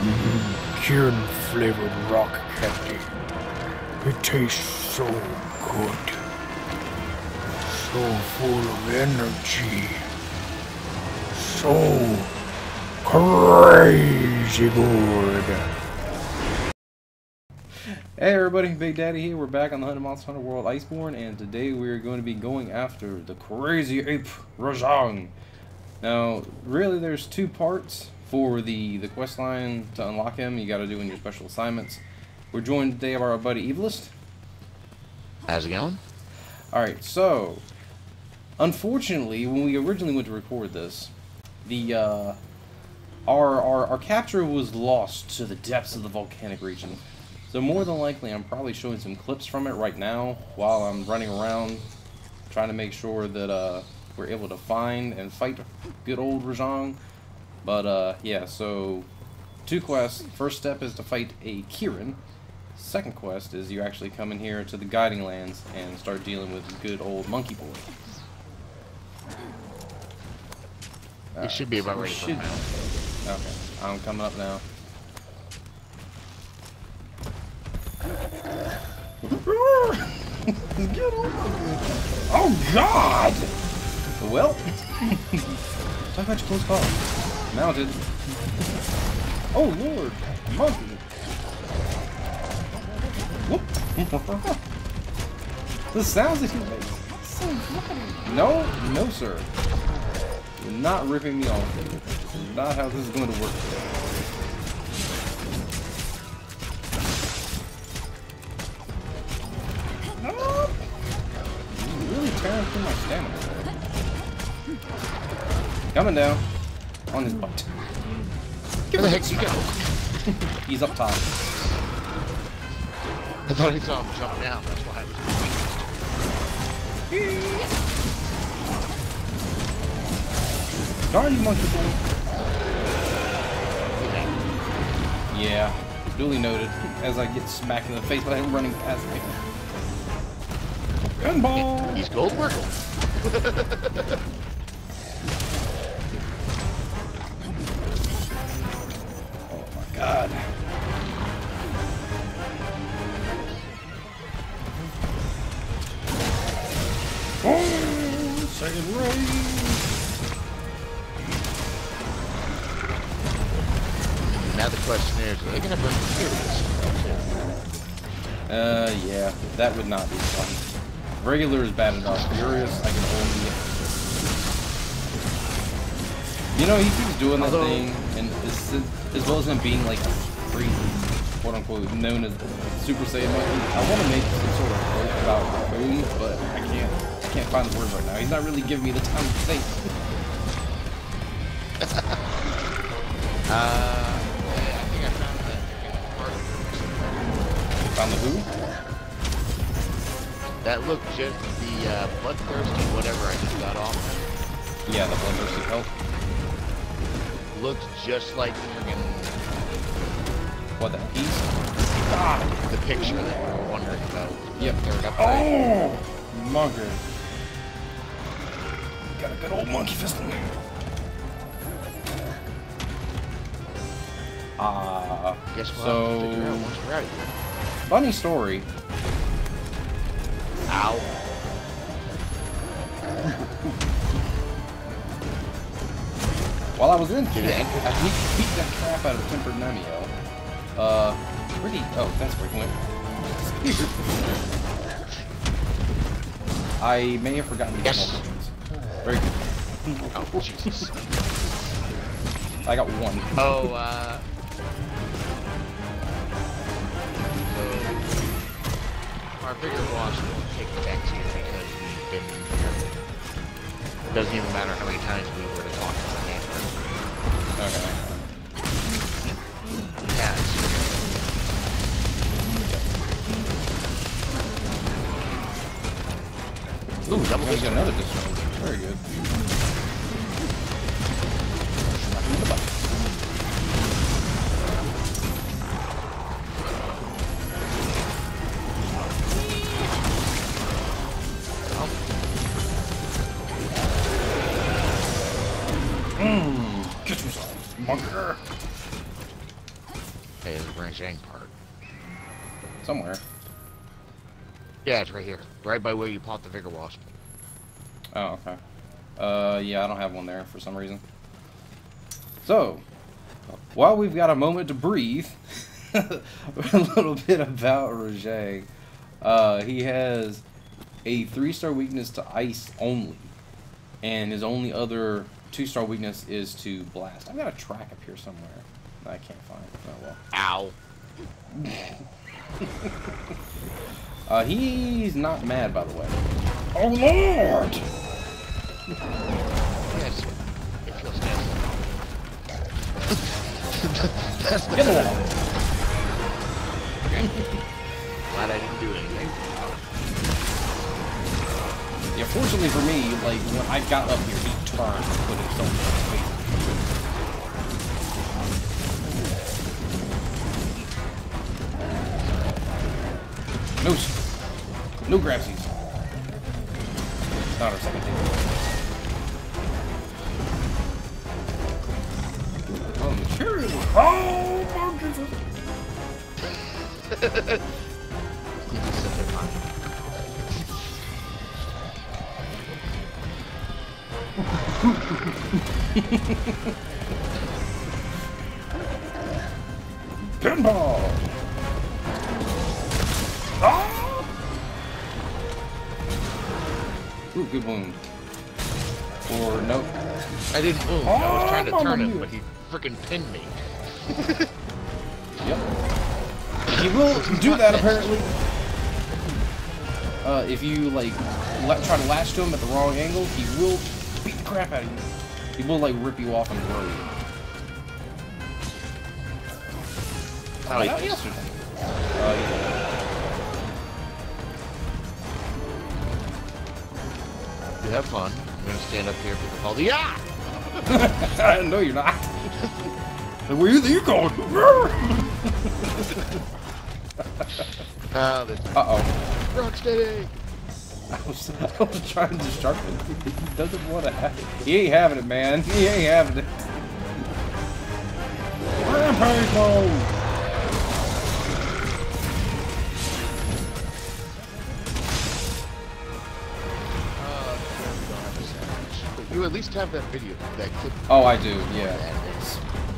Kirin flavored rock candy. It tastes so good. So full of energy. So crazy good. Hey everybody, Big Daddy here. We're back on the of Monster Hunter World Iceborne, and today we are going to be going after the crazy ape Rajang. Now, really, there's two parts for the the quest line to unlock him. You got to do in your special assignments. We're joined today by our buddy Evilist. How's it going? All right, so unfortunately, when we originally went to record this, the uh, our, our our capture was lost to the depths of the volcanic region. So more than likely, I'm probably showing some clips from it right now while I'm running around trying to make sure that uh, we're able to find and fight good old Rajang. But uh, yeah, so two quests. First step is to fight a Kirin. Second quest is you actually come in here to the Guiding Lands and start dealing with good old Monkey Boy. It should be about so ready for should- now. Okay, I'm coming up now. Get over here. Oh God! Well, talk about your close call. Mounted. Oh Lord, monkey. Whoop. the sounds that he makes. So. No, no, sir. You're not ripping me off. Not how this is going to work. Really tearing through my stamina. Coming down. On his butt. Where the heck you go? He's up top. I thought I saw him jump down. That's why. Darn you, monkey boy. Yeah, duly noted. As I get smacked in the face by him running past me. Gunball! He's gold Goldberg. Now the question is, are they gonna bring Furious? Uh, yeah, that would not be fun. Regular is bad enough. Furious, I can only. You know, he keeps doing that thing, and as, as well as him being like crazy, quote unquote, known as Super Saiyan. I want to make some sort of joke about Boom, but I can't. I can't find the words right now. He's not really giving me the time to think. Uh, I think I found the Found the who? That looked just the uh, bloodthirsty whatever I just got off. Yeah, the bloodthirsty help. Looks just like friggin' What that piece? the picture that we were wondering about. Yep. Third up high. Oh, monkey. Got a good old monkey fist in there. Ah, Guess we'll so have to figure out once we're out of here. funny story. Ow. While I was in Did camp, I beat, beat the crap out of Tempered Nemio. Uh, pretty. Oh, that's where he went. I may have forgotten to get Yes. More potions. Very good. Oh, Jesus. I got one. Oh, uh... So... Our bigger boss will kick back here because we've been here. It doesn't even matter how many times we were to talk to the hammer. Okay. Yeah, Ooh, double We vision. got another discharge. Very good. Smack him in the butt. Mmm, get yourself, monker. Okay, there's a branching part. Somewhere. Yeah, it's right here. Right by where you popped the Vigor Wasp. Oh, okay. Uh, yeah, I don't have one there for some reason. So, while we've got a moment to breathe, a little bit about Roger. Uh, he has a three-star weakness to ice only, and his only other two-star weakness is to blast. I've got a track up here somewhere that I can't find. Oh well. Ow. Uh, he's not mad, by the way. Oh lord! Yes. It feels good. Get along. Glad I didn't do anything. Yeah, fortunately for me, like, when I got up here, he turned and put himself in space. No, no grabsies. Not our second thing. Oh, material. Oh my Jesus! Pinball! Ooh, good wound. Or, nope. I didn't move. I was trying to Oh, turn Mamma him, mia. but he freaking pinned me. Yep. He will do that apparently. Uh, if you like la- try to lash to him at the wrong angle, he will beat the crap out of you. He will like rip you off and throw you. Oh, Like he that You have fun. I'm gonna stand up here for the call. Yeah! no, you're not. Where you you're going? Oh, Uh oh. Rocksteady! I was, I was trying to distract him. He doesn't want to have it. He ain't having it, man. He ain't having it. Rampage mode! You at least have that video, that clip. Oh, I do. Yeah.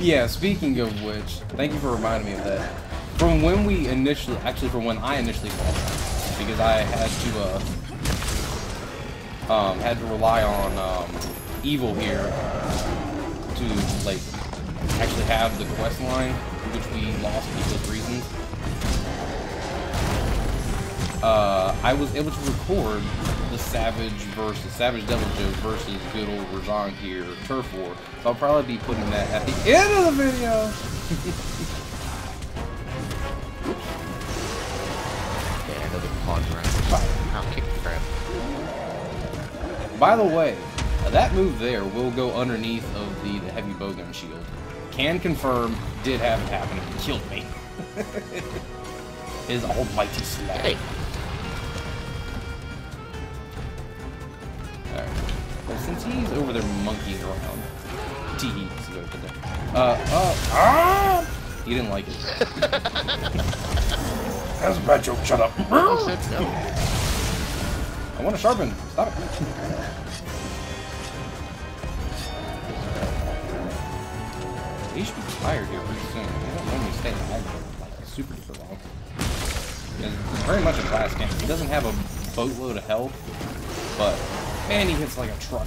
Yeah, speaking of which, thank you for reminding me of that. From when we initially, actually from when I initially bought because I had to, uh, um, had to rely on, um, Evil here to, like, actually have the quest line, which we lost because reasons. Uh, I was able to record Savage versus Savage Devil Joe versus good old Rajang here turf war. So I'll probably be putting that at the end of the video. Yeah, another pause round. I'll kick the crap. By the way, that move there will go underneath of the, the heavy bowgun shield. Can confirm, did have it happen killed me. His almighty slap. He's over there monkeying around, tee hee, see what I did there. Uh, uh, Ah! he didn't like it. That's a bad joke, shut up. I said. I want to sharpen. Stop it. He should be tired here pretty soon. They don't normally stay alive for like super duper long. It's very much a glass game. He doesn't have a boatload of health, but man, he hits like a truck.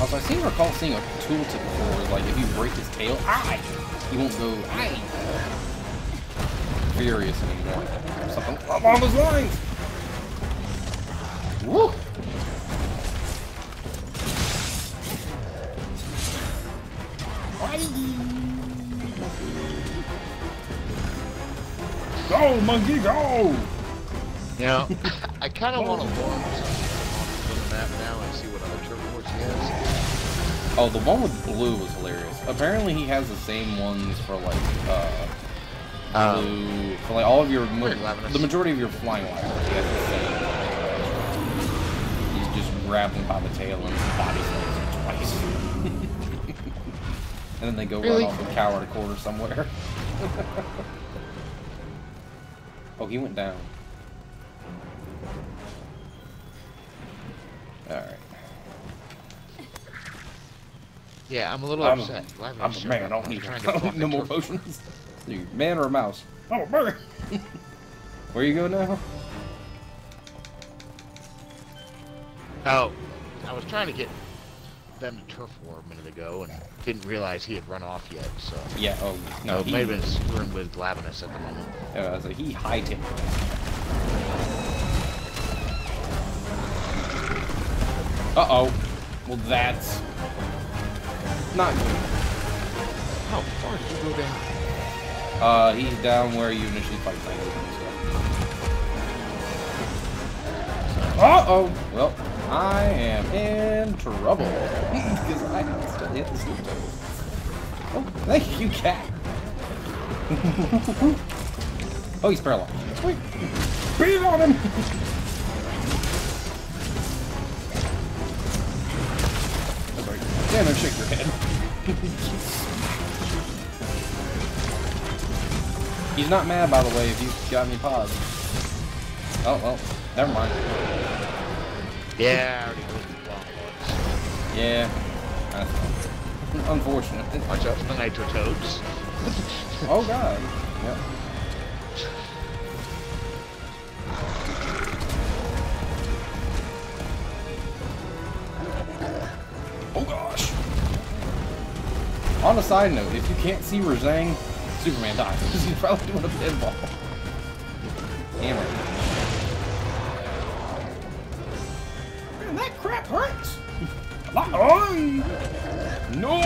Also, I seem to recall seeing a tooltip before, like if you break his tail, he won't go aye. Furious anymore. Or something along those lines. Woo! Go, monkey, go! Now, I kind of want to launch on the map now and see what other turf wars he has. Oh, the one with blue was hilarious. Apparently, he has the same ones for like uh, Um, blue for like all of your the majority of your flying library. He has the same. He's just grabs him by the tail and body slams him twice. and then they go Really? run off and cower in a corner somewhere. oh, he went down. Alright. Yeah, I'm a little I'm, upset. Why would I I'm a show man, I up? don't I'm need, trying I to don't need no more potions. You man or a mouse? Oh, bird! Where you go now? Oh, I was trying to get them to turf war a minute ago and didn't realize he had run off yet, so. Yeah, oh, no, No, he, may have been screwing with Glavenus at the moment. uh, I was like, he hightailed it. Uh-oh. Well, that's not good. How far did you go down? Uh, he's down where you initially fight Thanksgiving so. Uh-oh. Well, I am in trouble. Because I can still hit the sleep token. Oh, thank you, cat. oh, he's paralyzed. Sweet. Breathe on him. That's right. Stand there shake your head. He's not mad, by the way, if you've got any pods. Oh, well, never mind. Yeah, I already went long. Yeah, that's unfortunate. Watch out for the nitro toads. Oh god. Yep. Oh gosh. On a side note, if you can't see Rajang, Superman dies because he's probably doing a pinball. That crap hurts. A lot- Oh, no.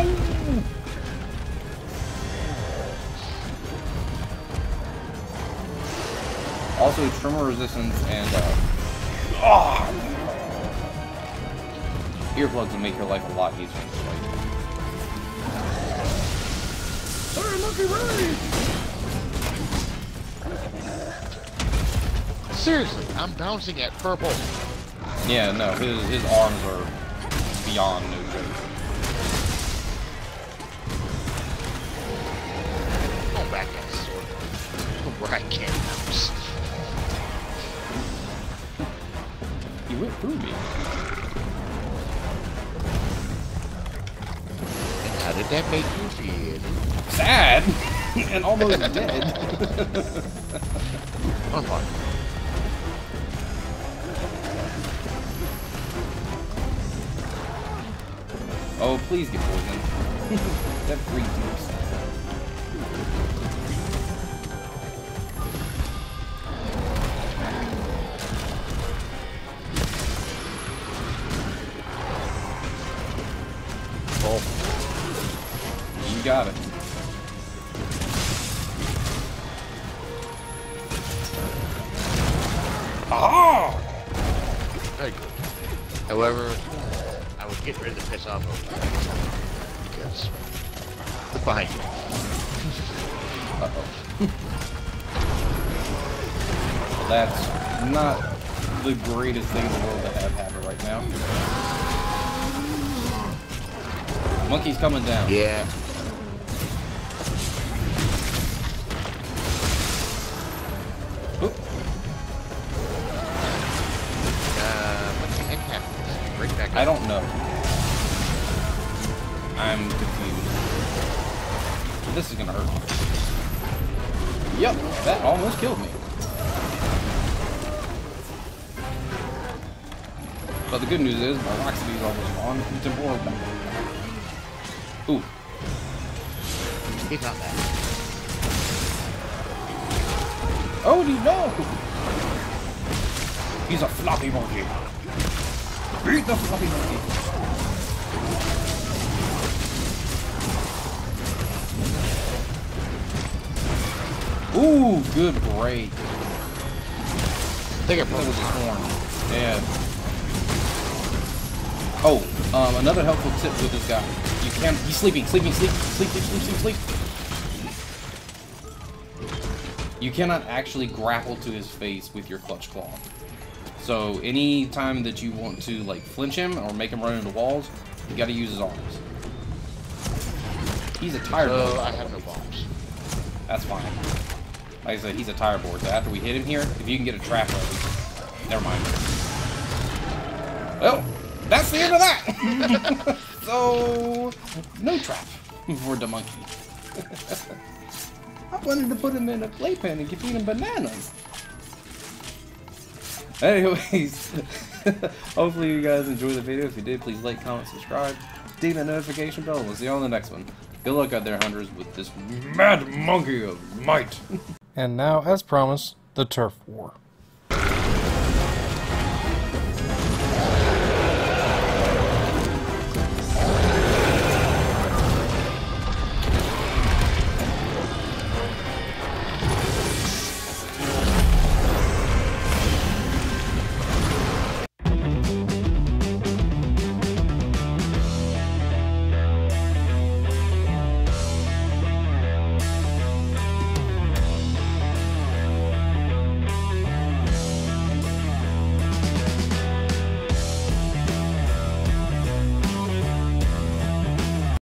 Also, tremor resistance and uh, ah! earplugs will make your life a lot easier. to fight. Sorry, Monkey Ray! Seriously, I'm bouncing at purple. Yeah, no, his his arms are beyond no joke. Going back that sword. Where I can't. He went through me. And how did that make you feel? Sad and almost dead. One Oh, please get poisoned. that three times. Oh, You got it. Ah! good. However, getting ready to piss off over that. Because. Look behind you. Uh-oh. That's not the greatest thing in the world to have happen right now. Monkey's coming down. Yeah. On temporal back. Ooh, He's not bad. oh no! He's a floppy monkey. Beat the floppy monkey. Ooh, good break. I think I broke was his horn. Yeah. Oh, um, another helpful tip with this guy. You can he's sleeping, sleeping, sleep, sleep, sleep, sleep, sleep, sleep. You cannot actually grapple to his face with your clutch claw. So any time that you want to like flinch him or make him run into walls, you got to use his arms. He's a tire board. I have no bombs. That's fine. Like I said, he's a tire board. So after we hit him here, if you can get a trap ready, never mind. Well, that's the end of that. so no trap for the monkey. I wanted to put him in a playpen and keep him bananas. Anyways, hopefully you guys enjoyed the video. If you did, please like, comment, subscribe, ding that notification bell. We'll see you on the next one. Good luck out there, hunters, with this mad monkey of might. And now, as promised, the turf war.